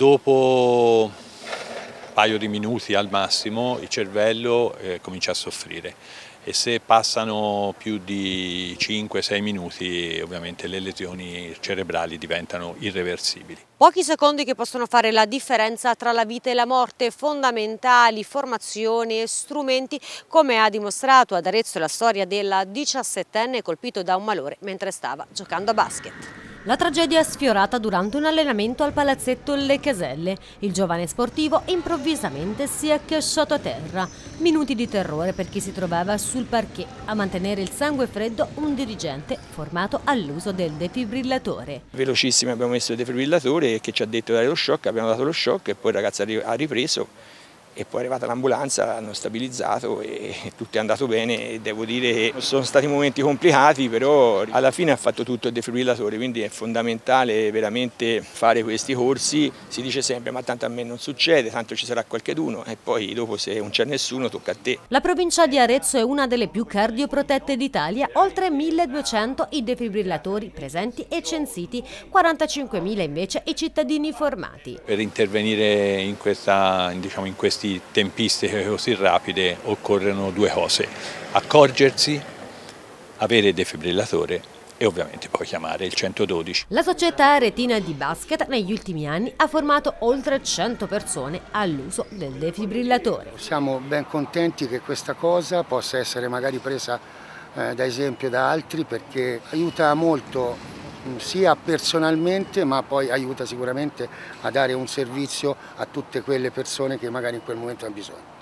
dopo un paio di minuti al massimo il cervello eh, comincia a soffrire e se passano più di 5-6 minuti ovviamente le lesioni cerebrali diventano irreversibili. Pochi secondi che possono fare la differenza tra la vita e la morte, fondamentali, formazioni e strumenti come ha dimostrato ad Arezzo la storia della 17enne colpito da un malore mentre stava giocando a basket. La tragedia è sfiorata durante un allenamento al palazzetto Le Caselle. Il giovane sportivo improvvisamente si è casciato a terra. Minuti di terrore per chi si trovava sul parquet a mantenere il sangue freddo un dirigente formato all'uso del defibrillatore. Velocissimo abbiamo messo il defibrillatore che ci ha detto di dare lo shock, abbiamo dato lo shock e poi il ragazzo ha ripreso e poi è arrivata l'ambulanza, hanno stabilizzato e tutto è andato bene. Devo dire che sono stati momenti complicati però alla fine ha fatto tutto il defibrillatore quindi è fondamentale veramente fare questi corsi, si dice sempre ma tanto a me non succede, tanto ci sarà qualcheduno. E poi dopo se non c'è nessuno tocca a te. La provincia di Arezzo è una delle più cardioprotette d'Italia, oltre 1200 i defibrillatori presenti e censiti, 45.000 invece i cittadini formati. Per intervenire in, questa, diciamo, in questi tempistiche così rapide occorrono due cose, accorgersi, avere il defibrillatore e ovviamente poi chiamare il 112. La società retina di basket negli ultimi anni ha formato oltre 100 persone all'uso del defibrillatore. Siamo ben contenti che questa cosa possa essere magari presa eh, da esempio da altri perché aiuta molto sia personalmente ma poi aiuta sicuramente a dare un servizio a tutte quelle persone che magari in quel momento hanno bisogno.